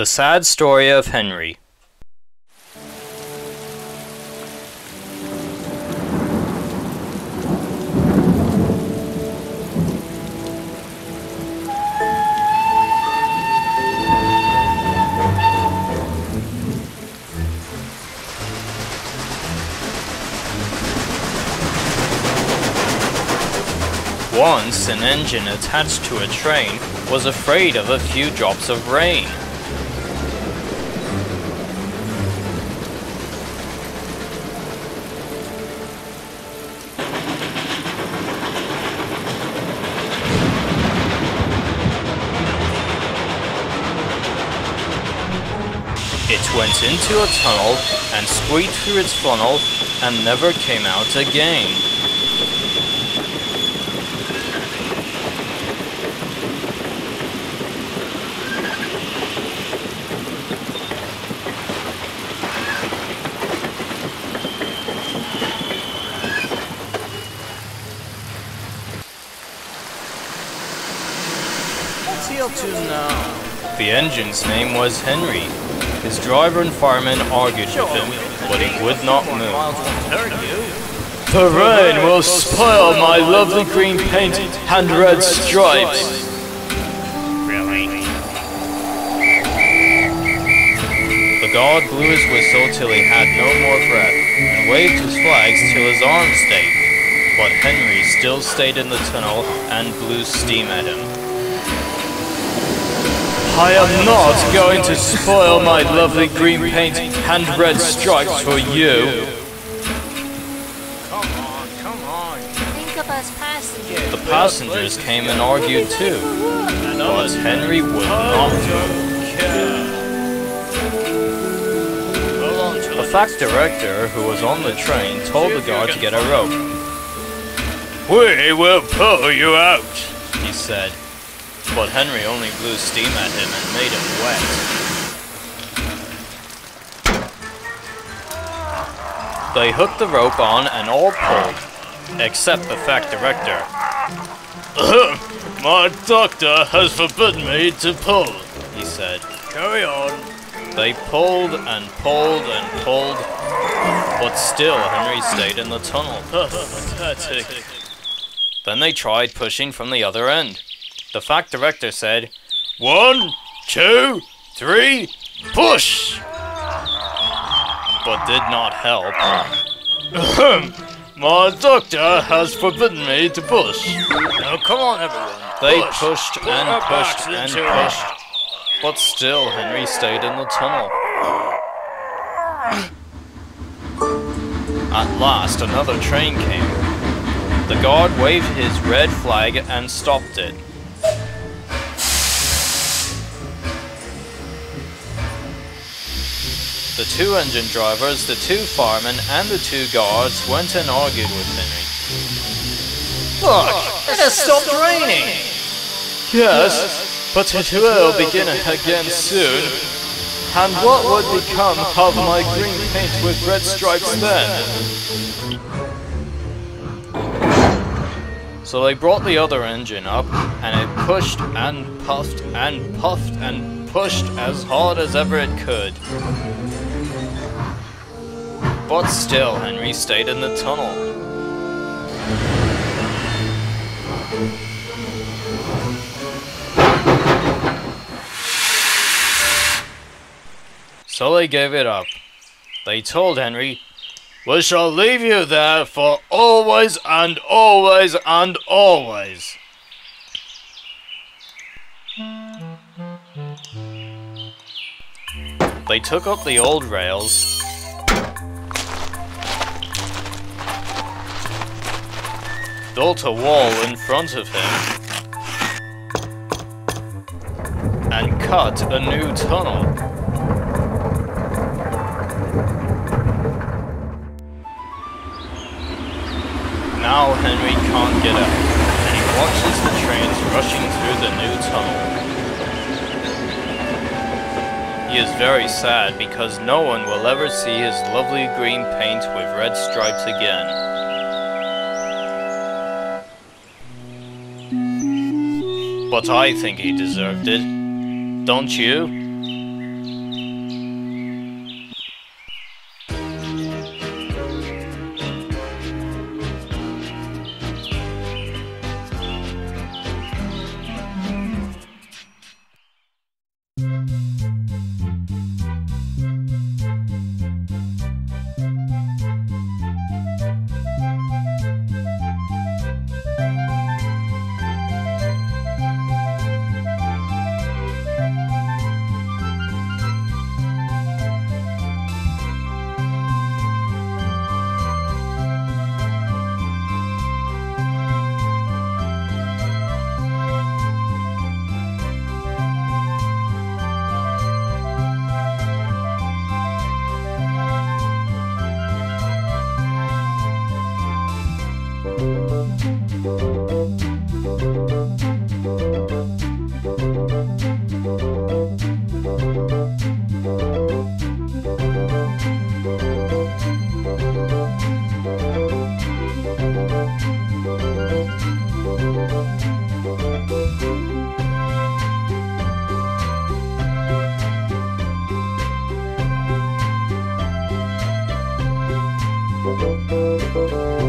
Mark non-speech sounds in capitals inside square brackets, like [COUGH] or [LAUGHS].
The Sad Story of Henry Once, an engine attached to a train was afraid of a few drops of rain. Went into a tunnel and squeaked through its funnel and never came out again. What's he up to now? The engine's name was Henry. His driver and fireman argued with him, but he would not move. Miles won't hurt you. The rain will spoil my lovely green paint and red stripes. Really? The guard blew his whistle till he had no more breath, and waved his flags till his arms stayed. But Henry still stayed in the tunnel and blew steam at him. I am not going to spoil my lovely green paint and red stripes for you. Come on, come on. Think of us passengers. The passengers came and argued too, but Henry would not The fat director, who was on the train, told the guard to get a rope. We will pull you out, he said. But Henry only blew steam at him and made him wet. They hooked the rope on and all pulled, except the fat director. [COUGHS] My doctor has forbidden me to pull, he said. Carry on. They pulled and pulled and pulled, but still Henry stayed in the tunnel. Pathetic. [LAUGHS] Then they tried pushing from the other end. The fat director said, One, two, three, push! But did not help. My doctor has forbidden me to push. Now come on, everyone. They Push. pushed Put and pushed and it. pushed. But still, Henry stayed in the tunnel. At last, another train came. The guard waved his red flag and stopped it. The two engine drivers, the two firemen, and the two guards went and argued with Henry. Look, it has stopped raining! Yes, but it will begin again soon. And what would become of my green paint with red stripes then? So they brought the other engine up, and it pushed and puffed and puffed and pushed as hard as ever it could. But still, Henry stayed in the tunnel. So they gave it up. They told Henry, We shall leave you there for always and always and always. They took up the old rails. Built a wall in front of him. And cut a new tunnel. Now Henry can't get out, and he watches the trains rushing through the new tunnel. He is very sad because no one will ever see his lovely green paint with red stripes again. But I think he deserved it. Don't you? Bye.